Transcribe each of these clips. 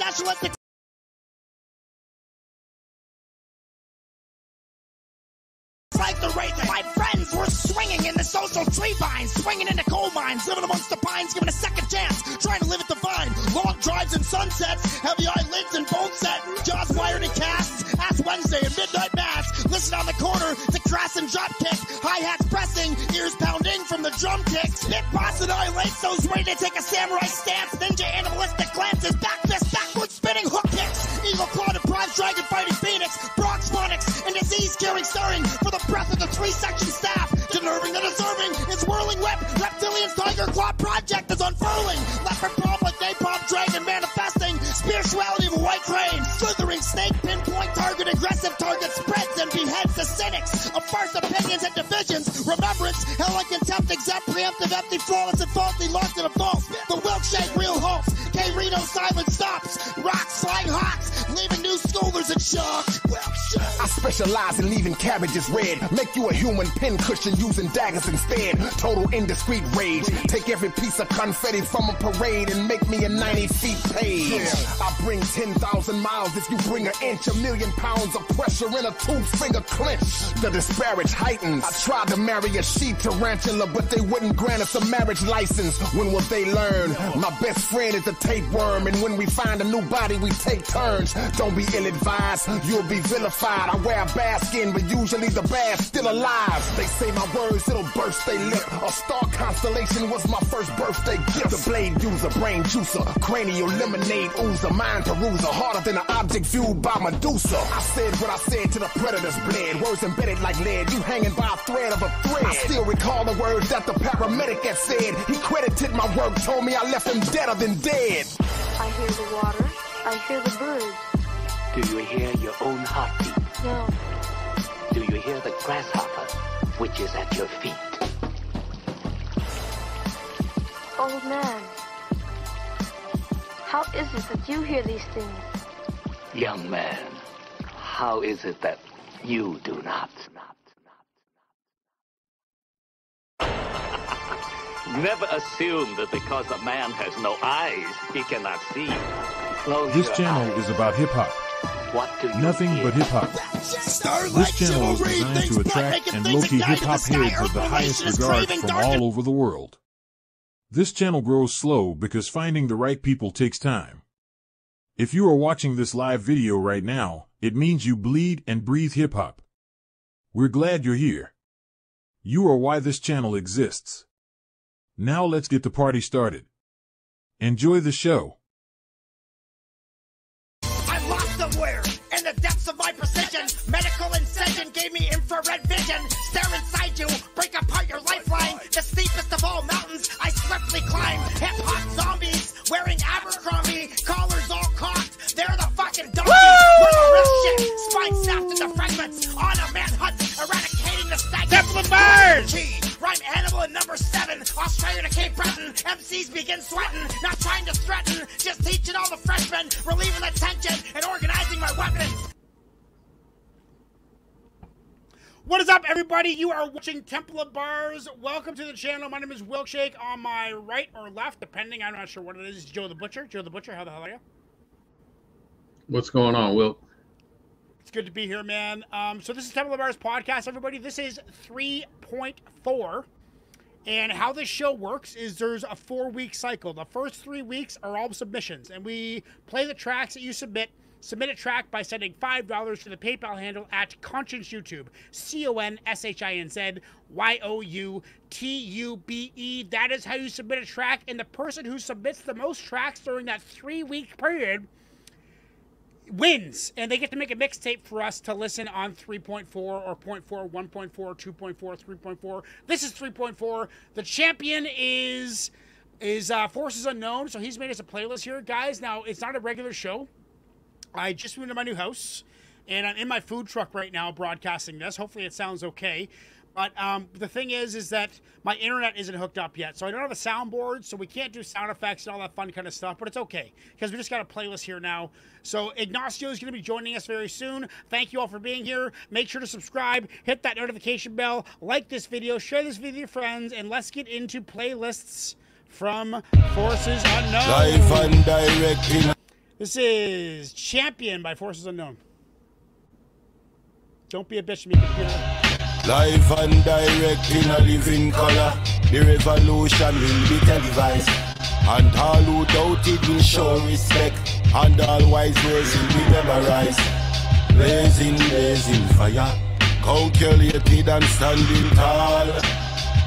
nationalistic like the raging. My friends were swinging in the social tree vines, swinging in the coal mines, living amongst the pines, giving a second chance, trying to live at the vine. Long drives and sunsets, heavy eyelids and bone set, jaws wired and casts. Ass Wednesday and midnight mass. Listen on the corner to crass and drop kick, hi hats pressing, ears pounding from the drum kick. Spit boss and eye lace, those ready to take a samurai stance. Dragon fighting phoenix, Brock's phonics, and disease carrying stirring for the breath of the three section staff. Denerving the deserving, its whirling whip, reptilian's tiger claw project is unfurling. Leopard palm like napalm dragon manifesting, spirituality of a white crane. Slithering snake, pinpoint target, aggressive target, spreads and beheads the cynics. Of first opinions and divisions, remembrance, hell and contempt, exempt, preemptive, empty, flawless, and faulty, locked in a vault. The milkshake real halts, K Reno silent stops, in shock. Specialize in leaving cabbages red. Make you a human pin cushion using daggers instead. Total indiscreet rage. Take every piece of confetti from a parade and make me a 90 feet page. I bring 10,000 miles if you bring an inch. A million pounds of pressure in a two finger clinch. The disparage heightens. I tried to marry a she tarantula, but they wouldn't grant us a marriage license. When will they learn? My best friend is a tapeworm, and when we find a new body, we take turns. Don't be ill advised, you'll be vilified. I wear a bad skin, but usually the bad still alive. They say my words, it'll burst they lip. A star constellation was my first birthday gift. The blade user, brain juicer, cranial lemonade oozer, mind peruser, harder than an object viewed by Medusa. I said what I said to the predators bled, words embedded like lead. You hanging by a thread of a thread. I still recall the words that the paramedic had said. He credited my work, told me I left him deader than dead. I hear the water. I hear the birds. Do you hear your own heartbeat? No. Do you hear the grasshopper, which is at your feet? Old man. How is it that you hear these things? Young man, how is it that you do not? Never assume that because a man has no eyes, he cannot see. Close This channel eyes. is about hip hop. What do you Nothing hear? but hip hop. This channel is designed to attract and low-key hip hop heads of the highest regard from all over the world. This channel grows slow because finding the right people takes time. If you are watching this live video right now, it means you bleed and breathe hip hop. We're glad you're here. You are why this channel exists. Now let's get the party started. Enjoy the show. Infrared vision. Stare inside you, break apart your lifeline. The steepest of all mountains, I everybody? You are watching Temple of Bars. Welcome to the channel. My name is Wilkshake. On my right or left, depending, I'm not sure what it is, Joe the Butcher. Joe the Butcher, how the hell are you? What's going on, Will? It's good to be here, man. Um, so this is Temple of Bars podcast, everybody. This is 3.4. And how this show works is there's a four week cycle. The first three weeks are all submissions, and we play the tracks that you submit. Submit a track by sending $5 to the PayPal handle at Conshinz YouTube. C O N S H I N Z Y O U T U B E. That is how you submit a track. And the person who submits the most tracks during that three week period wins and they get to make a mixtape for us to listen on 3.4 or 0.4 1.4 2.4 3.4 this is 3.4 the champion is is uh, forces unknown so he's made us a playlist here guys now it's not a regular show i just moved to my new house and i'm in my food truck right now broadcasting this hopefully it sounds okay but um, the thing is, is that my internet isn't hooked up yet, so I don't have a soundboard, so we can't do sound effects and all that fun kind of stuff. But it's okay because we just got a playlist here now. So Ignacio is going to be joining us very soon. Thank you all for being here. Make sure to subscribe, hit that notification bell, like this video, share this video with your friends, and let's get into playlists from Forces Unknown. Live and direct in This is Champion by Forces Unknown. Don't be a bitch to me, computer. Live and direct in a living color. The revolution will be televised. And all who doubted will show respect. And all wise words will be memorized. Blazing, blazing fire. Calculated and standing tall.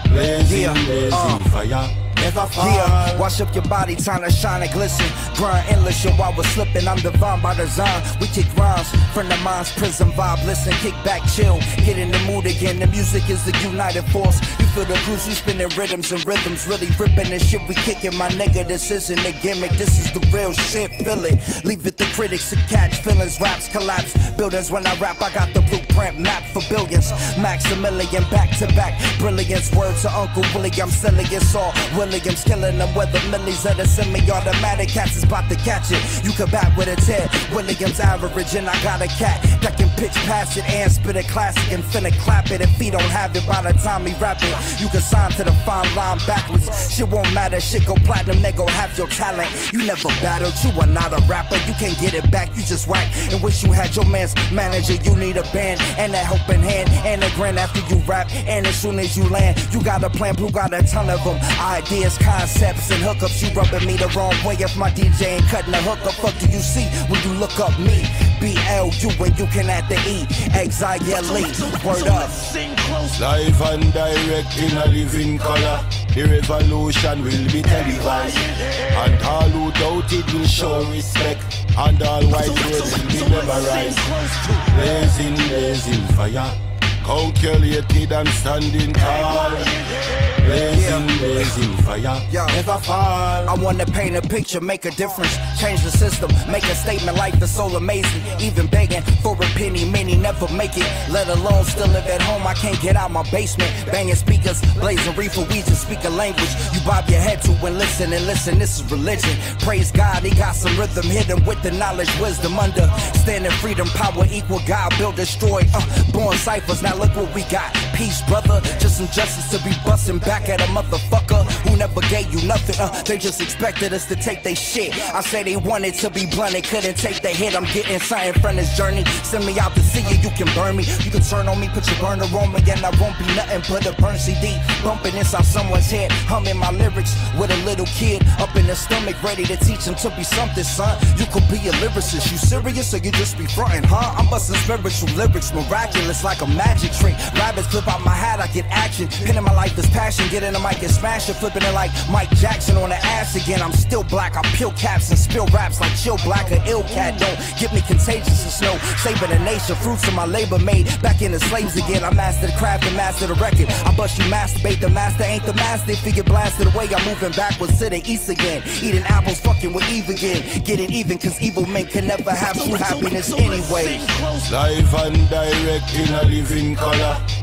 Blazing, Yeah, blazing uh. fire. Yeah, wash up your body, time to shine and glisten. Grind endless, yo, while we're slipping, I'm divine by design. We kick rhymes, friend of mine's prison vibe. Listen, kick back, chill, get in the mood again. The music is the united force. You feel the cruise, we spinning rhythms and rhythms, really ripping the shit we kicking. My nigga, this isn't a gimmick, this is the real shit. Feel it, leave it to critics to catch feelings. Raps collapse, buildings when I rap, I got the blueprint map for billions. Maximilian, back to back, brilliance. Words to Uncle Willie, I'm selling it all. Williams killing them with the millies of the semi-automatic cats is about to catch it. You can bat with a Ted Williams average, and I got a cat that can pitch past it and spit a classic and finna clap it. If he don't have it by the time he rap it, you can sign to the fine line backwards. Shit won't matter, shit go platinum, they gon' have your talent. You never battled, you are not a rapper, you can't get it back, you just whack. And wish you had your man's manager, you need a band and a helping hand and a grin after you rap. And as soon as you land, you got a plan, Blu got a ton of them. Ideas, concepts, and hookups. You rubbing me the wrong way if my DJ ain't cutting the hookup. Fuck do you see when you look up me? B L U when you can add the E. X-I-L-E. Word up. Live and direct in a living color. The revolution will be televised. And all who doubt it will show respect. And all white words will be memorized. Blazing, blazing fire. Calculated and standing tall. Blazing, blazing fire. Never fall. I wanna paint a picture, make a difference, change the system, make a statement. Life is so amazing. Even begging for penny, many never make it. Let alone still live at home. I can't get out my basement. Banging speakers, blazing reefer, we just speak a language. You bob your head to and listen and listen. This is religion. Praise God, He got some rhythm hidden with the knowledge, wisdom, understanding, freedom, power, equal. God build, destroy. Uh, born ciphers. Now look what we got. Peace, brother. Just some justice to be busting back at a motherfucker who never gave you nothing. Uh, they just expected us to take their shit. I say they wanted to be blunt, they couldn't take the hit. I'm getting something from this journey. Send me out to see you, you can burn me. You can turn on me, put your burner on me, and I won't be nothing but a burn CD. Bumping inside someone's head, humming my lyrics with a little kid up in the stomach, ready to teach him to be something, son. You could be a lyricist. You serious or you just be frontin', huh? I'm busting spiritual lyrics, miraculous like a magic trick. Rabbits flip out my hat, I get action. Pinning my life is passion, get in the mic and smash it, flipping it like Mike Jackson on the ass again. I'm still black, I peel caps and spill raps like chill black or ill cat. Don't get me contagious as snow, saving the nation. Fruits of my labor made back in the slaves again. I master the craft and master the record. I bust you masturbate, the master ain't the master. If you get blasted away, I'm moving backwards to the east again. Eating apples, fucking with Eve again. Getting even, cause evil men can never have true happiness anyway. Live and direct in a living color.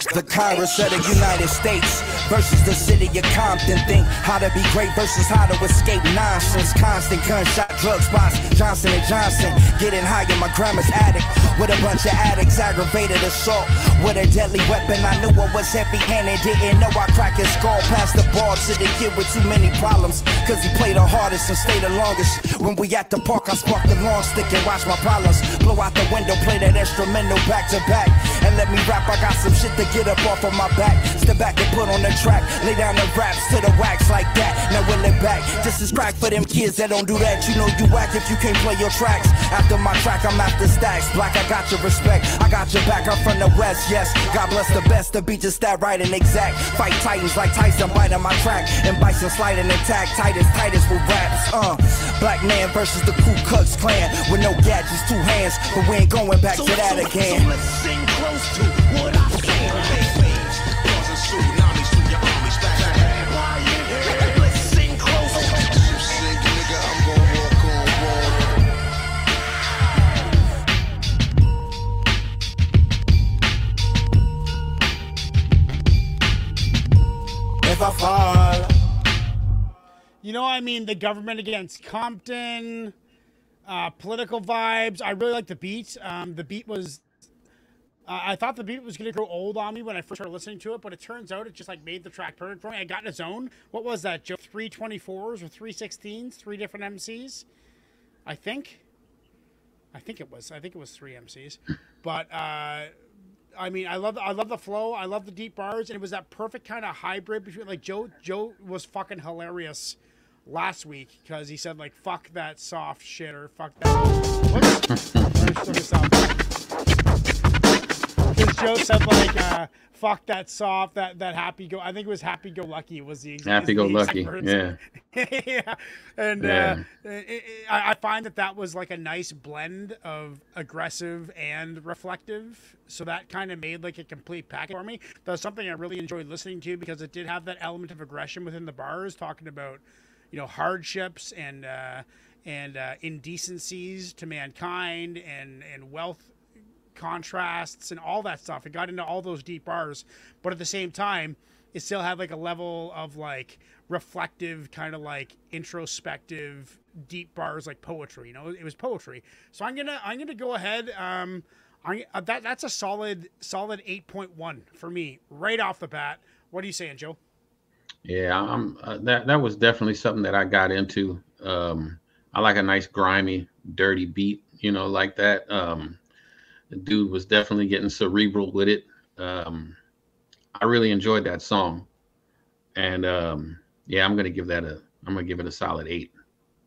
Congress of the United States versus the city of Compton. Think how to be great versus how to escape nonsense. Constant gunshot, drug spots, Johnson and Johnson. Getting high in my grandma's attic with a bunch of addicts. Aggravated assault with a deadly weapon. I knew I was heavy-handed, didn't know I cracked his skull. Passed the ball to the kid with too many problems. Cause he played the hardest and stayed the longest. When we at the park, I sparked the long stick and watch my problems blow out the window. Play that instrumental back to back and let me rap. I got some shit to get up off of my back. Step back and put on the track. Lay down the raps to the wax like that. Now will it back. This is crack for them kids that don't do that. You know you whack if you can't play your tracks. After my track, I'm after stacks. Black, I got your respect. I got your back. I'm from the west, yes. God bless the best. The beat just that right and exact. Fight titans like Tyson biting my track. And Bison sliding attack. Titus, Titus with raps. Uh, black man versus the Ku Klux Klan. With no gadgets, two hands. But we ain't going back to that again. So let's sing close to mean, the government against Compton, uh, political vibes. I really like the beat. Um, the beat was. Uh, I thought the beat was going to grow old on me when I first started listening to it, but it turns out it just like made the track perfect for me. I got in a zone. What was that, Joe? Three twenty fours or three sixteens? Three different MCs, I think. I think it was. I think it was three MCs, but uh, I mean, I love I love the flow. I love the deep bars, and it was that perfect kind of hybrid between like Joe. Joe was fucking hilarious last week because he said like "fuck that soft shit" or "fuck that." Because Joe said like uh, "fuck that soft," that that happy go. I think it was "happy go lucky" was the happy go lucky. Yeah. yeah, and yeah. Uh, it, it, I find that that was like a nice blend of aggressive and reflective. So that kind of made like a complete package for me. That's something I really enjoyed listening to because it did have that element of aggression within the bars, talking about you know hardships and uh, and uh, indecencies to mankind and and wealth contrasts and all that stuff. It got into all those deep bars, but at the same time, it still had like a level of like reflective, kind of like introspective, deep bars, like poetry. You know, it was poetry. So I'm gonna I'm gonna go ahead. Um, I uh, that that's a solid solid eight point one for me right off the bat. What are you saying, Joe? Yeah, I'm uh, that that was definitely something that I got into. Um, I like a nice grimy, dirty beat, you know, like that. Um, the dude was definitely getting cerebral with it. Um, I really enjoyed that song, and um, yeah, I'm gonna give that a I'm gonna give it a solid eight.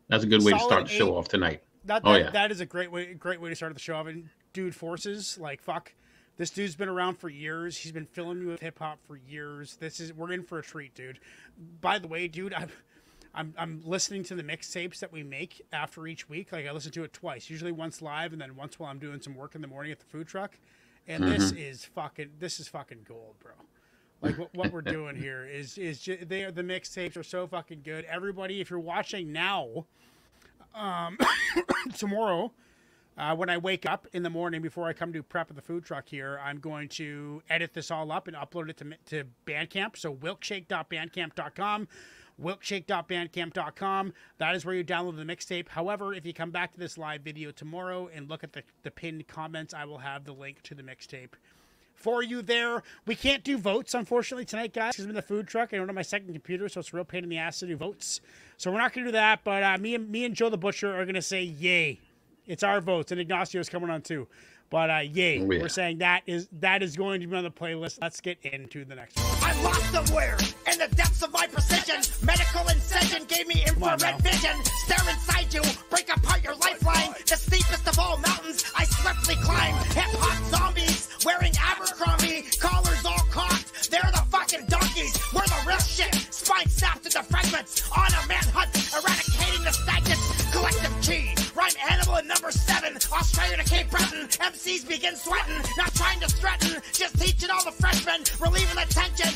That's a good way solid to start the show off tonight. That, oh, that, oh yeah, that is a great way great way to start the show off. And dude, forces like fuck. This dude's been around for years. He's been filling me with hip hop for years. This is we're in for a treat, dude. By the way, dude, I'm I'm I'm listening to the mixtapes that we make after each week. Like I listen to it twice, usually once live and then once while I'm doing some work in the morning at the food truck. And mm-hmm. this is fucking this is fucking gold, bro. Like what, what we're doing here is is just, they are the mixtapes are so fucking good. Everybody, if you're watching now, um, tomorrow uh, when I wake up in the morning before I come to prep the food truck here, I'm going to edit this all up and upload it to, to Bandcamp. So wilkshake.bandcamp.com, wilkshake.bandcamp.com. That is where you download the mixtape. However, if you come back to this live video tomorrow and look at the, the pinned comments, I will have the link to the mixtape for you there. We can't do votes, unfortunately, tonight, guys, because I'm in the food truck. I don't have my second computer, so it's a real pain in the ass to do votes. So we're not going to do that, but uh, me, and, me and Joe the Butcher are going to say yay it's our votes, and Ignacio's coming on too. But uh, yay, oh, yeah. we're saying that is that is going to be on the playlist. Let's get into the next one. I lost somewhere in the depths of my precision. Medical incision gave me infrared vision. Stare inside you, break apart your lifeline. The steepest of all mountains, I swiftly climb. Hip hop zombies wearing Abercrombie Australia to Cape Breton. MCs begin sweating. Not trying to threaten. Just teaching all the freshmen. Relieving the tension